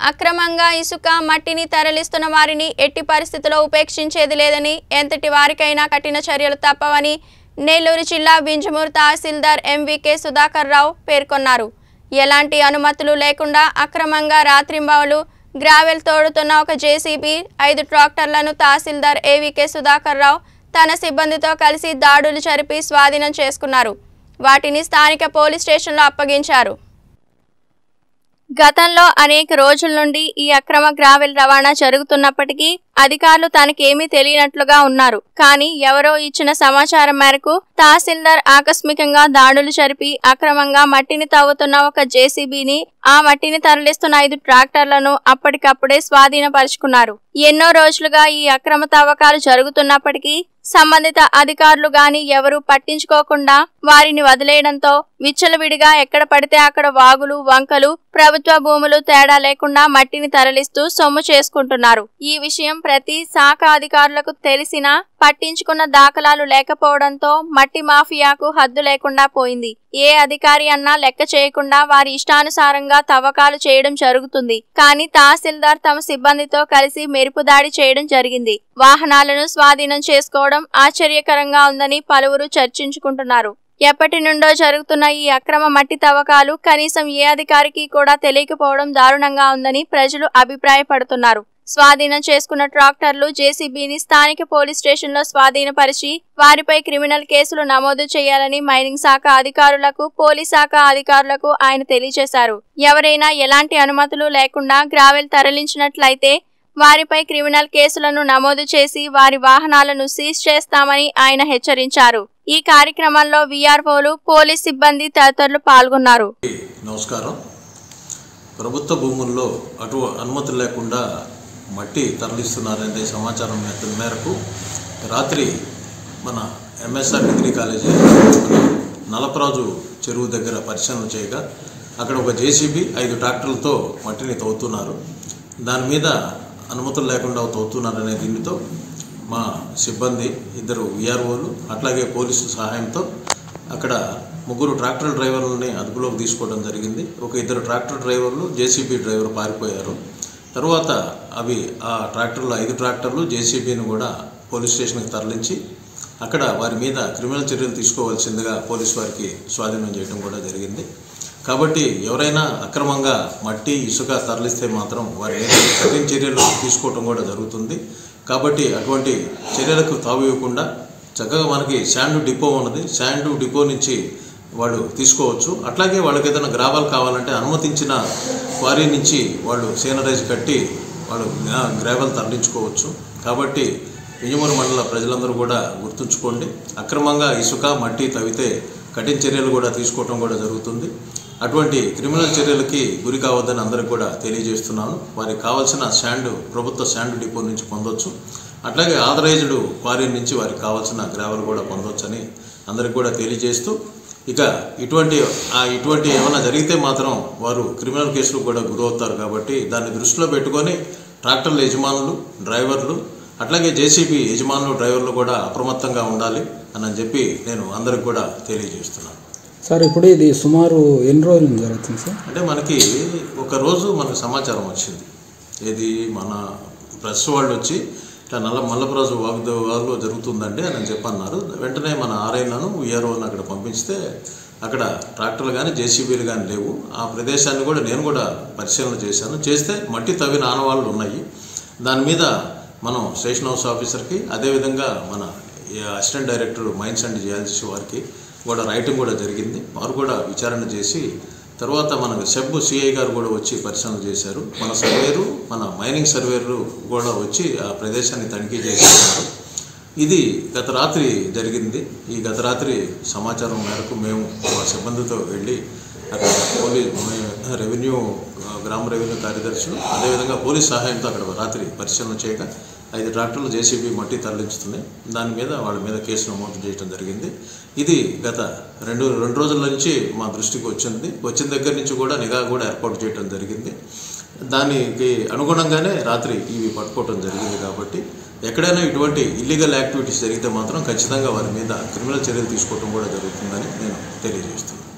అక్రమంగా ఇసుక మట్టిని తరలిస్తున్న వారిని ఎట్టి పరిస్థితుల్లో ఉపేక్షించేది లేదని ఎంతటి వారికైనా కఠిన చర్యలు తప్పవని నెల్లూరు జిల్లా వింజమూరు తహసీల్దార్ ఎంవికే సుధాకర్ రావు పేర్కొన్నారు. ఎలాంటి అనుమతులు లేకుండా అక్రమంగా రాత్రింబవలు గ్రావెల్ తోడుతున్న ఒక జేసీబీ ఐదు ట్రాక్టర్లను తహసీల్దార్ ఏవికే సుధాకర్ రావు తన సిబ్బందితో కలిసి దాడులు జరిపి స్వాధీనం చేసుకున్నారు. వాటిని స్థానిక పోలీస్ స్టేషన్లో అప్పగించారు. గతంలో అనేక రోజుల నుండి ఈ అక్రమ గ్రావెల్ రవాణా జరుగుతున్నప్పటికీ అధికారులు తనకేమీ తెలియనట్లుగా ఉన్నారు. కానీ ఎవరో ఇచ్చిన సమాచారం మేరకు తహసీల్దార్ ఆకస్మికంగా దాడులు జరిపి అక్రమంగా మట్టిని తవ్వుతున్న ఒక జేసీబీని ఆ మట్టిని తరలిస్తున్న ఐదు ట్రాక్టర్లను అప్పటికప్పుడే స్వాధీనపరుచుకున్నారు. ఎన్నో రోజులుగా ఈ అక్రమ తవ్వకాలు జరుగుతున్నప్పటికీ సంబంధిత అధికారులు గాని ఎవరూ పట్టించుకోకుండా వారిని వదిలేయడంతో విచ్చలవిడిగా ఎక్కడ పడితే అక్కడ వాగులు వంకలు ప్రభుత్వ భూములు తేడా లేకుండా మట్టిని తరలిస్తూ సొమ్ము చేసుకుంటున్నారు. ఈ విషయం ప్రతి శాఖ అధికారులకు తెలిసినా పట్టించుకున్న దాఖలాలు లేకపోవడంతో మట్టి మాఫియాకు హద్దు లేకుండా పోయింది. ఏ అధికారి అన్నా లెక్క చేయకుండా వారి ఇష్టానుసారంగా తవ్వకాలు చేయడం జరుగుతుంది. కానీ తహసీల్దార్ తమ సిబ్బందితో కలిసి మెరుపు దాడి చేయడం జరిగింది. వాహనాలను స్వాధీనం చేసుకోవడం ఆశ్చర్యకరంగా ఉందని పలువురు చర్చించుకుంటున్నారు. ఎప్పటి నుండో జరుగుతున్న ఈ అక్రమ మట్టి తవ్వకాలు కనీసం ఏ అధికారికి కూడా తెలియకపోవడం దారుణంగా ఉందని ప్రజలు అభిప్రాయపడుతున్నారు. స్వాధీనం చేసుకున్న ట్రాక్టర్లు జేసీబీని స్థానిక పోలీస్ స్టేషన్లో స్వాధీనపరిచి వారిపై క్రిమినల్ కేసులు నమోదు చేయాలని మైనింగ్ శాఖ అధికారులకు పోలీస్ శాఖ అధికారులకు ఆయన తెలియజేశారు. ఎవరైనా ఎలాంటి అనుమతులు లేకుండా గ్రావెల్ తరలించినట్లయితే వారిపై క్రిమినల్ కేసులను నమోదు చేసి వారి వాహనాలను సీజ్ చేస్తామని ఆయన హెచ్చరించారు. ఈ కార్యక్రమంలో వీఆర్ఓలు పోలీస్ సిబ్బంది తదితరులు పాల్గొన్నారు. నమస్కారం. ప్రభుత్వ భూముల్లో అటు అనుమతులు లేకుండా మట్టి తరలిస్తున్నారనే సమాచారం మేరకు రాత్రి మన ఎంఎస్ఆర్ డిగ్రీ కాలేజీ నలపరాజు చెరువు దగ్గర పరిశీలన చేయగా అక్కడ ఒక జేసీబీ ఐదు ట్రాక్టర్లతో మట్టిని తవ్వుతున్నారు. దాని మీద అనుమతులు లేకుండా తవ్వుతున్నారనే దీనితో మా సిబ్బంది ఇద్దరు విఆర్ఓలు అట్లాగే పోలీసు సహాయంతో అక్కడ ముగ్గురు ట్రాక్టర్ డ్రైవర్లని అదుపులోకి తీసుకోవడం జరిగింది. ఒక ఇద్దరు ట్రాక్టర్ డ్రైవర్లు జేసీబీ డ్రైవర్ పారిపోయారు. తర్వాత అవి ఆ ట్రాక్టర్లు ఐదు ట్రాక్టర్లు జేసీబీని కూడా పోలీస్ స్టేషన్కి తరలించి అక్కడ వారి మీద క్రిమినల్ చర్యలు తీసుకోవాల్సిందిగా పోలీస్ వారికి స్వాధీనం చేయడం కూడా జరిగింది. కాబట్టి ఎవరైనా అక్రమంగా మట్టి ఇసుక తరలిస్తే మాత్రం వారి కఠిన చర్యలు తీసుకోవటం కూడా జరుగుతుంది. కాబట్టి అటువంటి చర్యలకు తావు ఇవ్వకుండా చక్కగా మనకి శాండ్ డిపో ఉన్నది. శాండ్ డిపో నుంచి వాళ్ళు తీసుకోవచ్చు. అట్లాగే వాళ్ళకి ఏదైనా గ్రావాలు కావాలంటే అనుమతించిన క్వారీ నుంచి వాళ్ళు సీనరైజ్ కట్టి వాళ్ళు గ్రావెల్ తరలించుకోవచ్చు. కాబట్టి విజయమూరు మండల ప్రజలందరూ కూడా గుర్తుంచుకోండి. అక్రమంగా ఇసుక మట్టి తవ్వితే కఠిన చర్యలు కూడా తీసుకోవటం కూడా జరుగుతుంది. అటువంటి క్రిమినల్ చర్యలకి గురి కావద్దని అందరికి కూడా తెలియజేస్తున్నాను. వారికి కావాల్సిన శాండ్ ప్రభుత్వ శాండ్ డిపో నుంచి పొందొచ్చు. అట్లాగే ఆథరైజ్డ్ క్వారీ నుంచి వారికి కావాల్సిన గ్రావెల్ కూడా పొందొచ్చని అందరికి కూడా తెలియజేస్తూ ఇక ఇటువంటి ఆ ఇటువంటి ఏమైనా జరిగితే మాత్రం వారు క్రిమినల్ కేసులు కూడా గురవుతారు కాబట్టి దాన్ని దృష్టిలో పెట్టుకొని ట్రాక్టర్ల యజమానులు డ్రైవర్లు అట్లాగే జేసీబీ యజమానులు డ్రైవర్లు కూడా అప్రమత్తంగా ఉండాలి అని చెప్పి నేను అందరికి కూడా తెలియజేస్తున్నాను. సార్ ఇప్పుడు ఇది సుమారు ఎన్ని రోజులు జరుగుతుంది సార్? అంటే మనకి ఒక రోజు మనకు సమాచారం వచ్చింది. ఏది? మన ప్రెస్ వాళ్ళు వచ్చి ఇట్లా నల్ల మల్లపురాజు వాగ్దో వాళ్ళు జరుగుతుందండి అని చెప్పన్నారు. వెంటనే మన ఆర్ఐలను విఆర్ఓలను అక్కడ పంపిస్తే అక్కడ ట్రాక్టర్లు కానీ జేసీబీలు కానీ లేవు. ఆ ప్రదేశాన్ని కూడా నేను కూడా పరిశీలన చేశాను. చేస్తే మట్టి తవ్విన ఆనవాళ్ళు ఉన్నాయి. దాని మీద మనం స్టేషన్ హౌస్ ఆఫీసర్కి అదేవిధంగా మన assistant director mines and geology వారికి కూడా రైటింగ్ కూడా జరిగింది. వారు కూడా విచారణ చేసి తర్వాత మనకు సెబ్ సిఐ గారు కూడా వచ్చి పరిశీలన చేశారు. మన సర్వేరు మన మైనింగ్ సర్వేరు కూడా వచ్చి ఆ ప్రదేశాన్ని తనిఖీ చేశారు ఇది గత రాత్రి జరిగింది. ఈ గత రాత్రి సమాచారం మేరకు మేము మా సిబ్బందితో వెళ్ళి అక్కడ పోలీస్ రెవెన్యూ గ్రామ రెవెన్యూ కార్యదర్శులు అదేవిధంగా పోలీస్ సహాయంతో అక్కడ రాత్రి పరిశీలన చేయగా ఐదు ట్రాక్టర్లు జేసీబీ మట్టి తరలించుతున్నాయి. దాని మీద వాళ్ళ మీద కేసు నమోదు చేయడం జరిగింది. ఇది గత రెండు రెండు రోజుల నుంచి మా దృష్టికి వచ్చింది. వచ్చిన దగ్గర నుంచి కూడా నిఘా కూడా ఏర్పాటు చేయడం జరిగింది. దానికి అనుగుణంగానే రాత్రి ఇవి పట్టుకోవడం జరిగింది కాబట్టి ఎక్కడైనా ఇటువంటి ఇల్లీగల్ యాక్టివిటీస్ జరిగితే మాత్రం ఖచ్చితంగా వారి మీద క్రిమినల్ చర్యలు తీసుకోవడం కూడా జరుగుతుందని నేను తెలియజేస్తున్నాను.